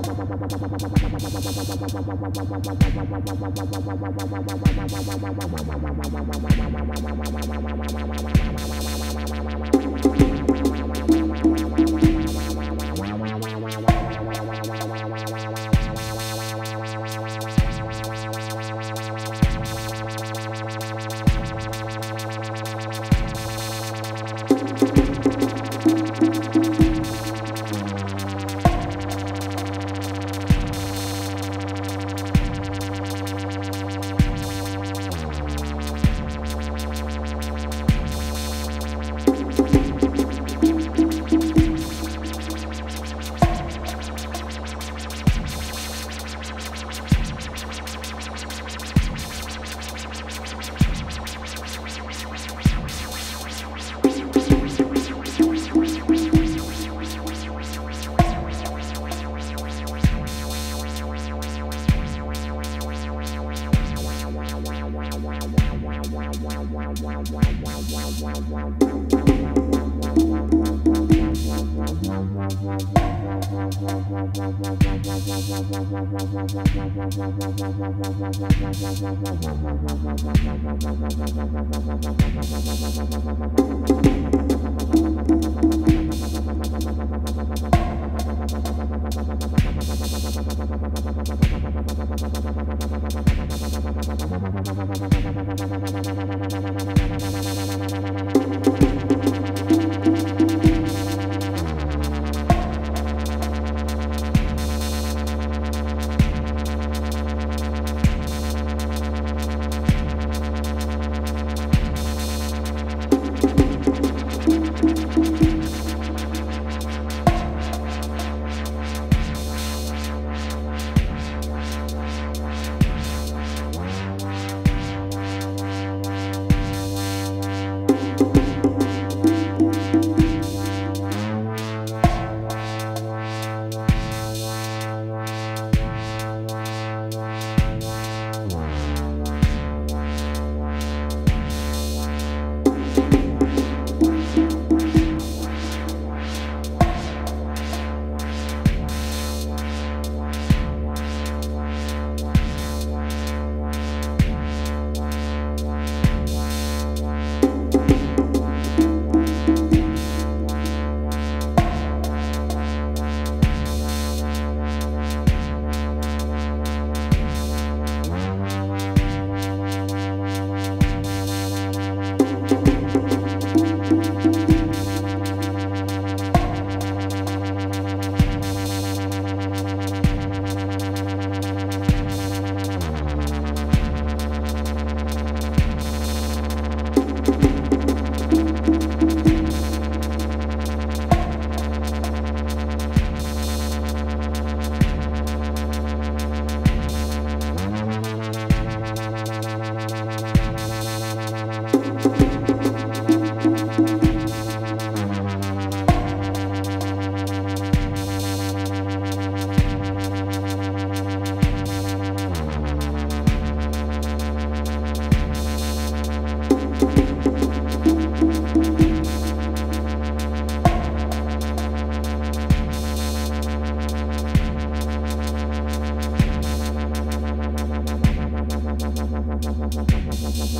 Thank you. Thank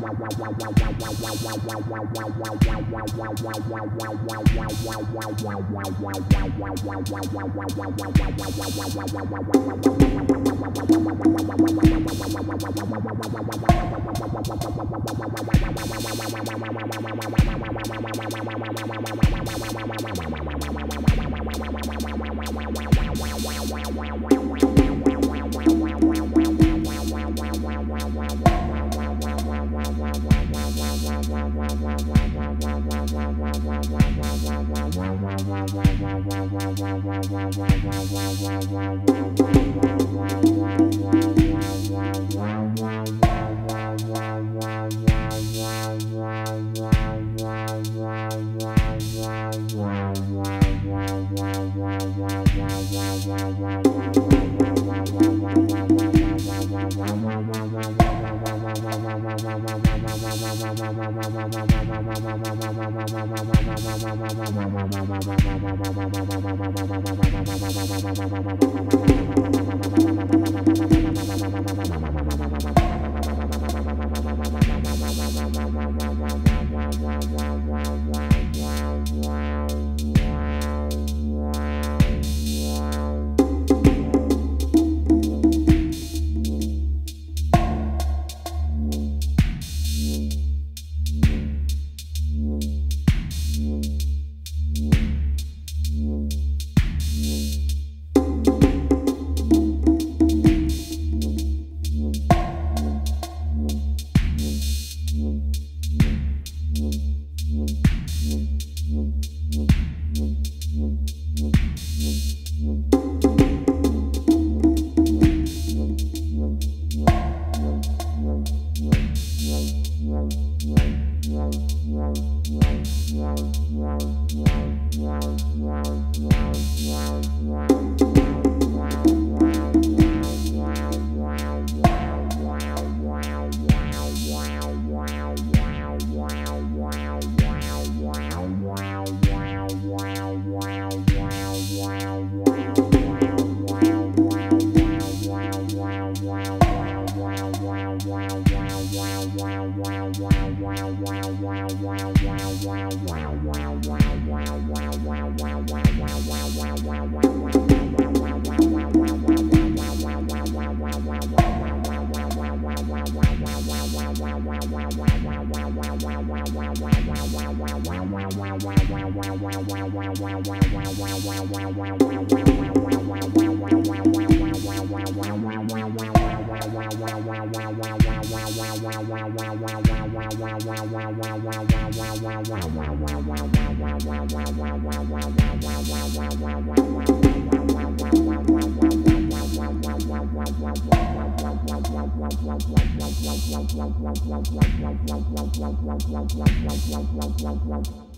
Wow, wow, wow, wow, Thank you. Wow, wow, wow, wow, Thank you.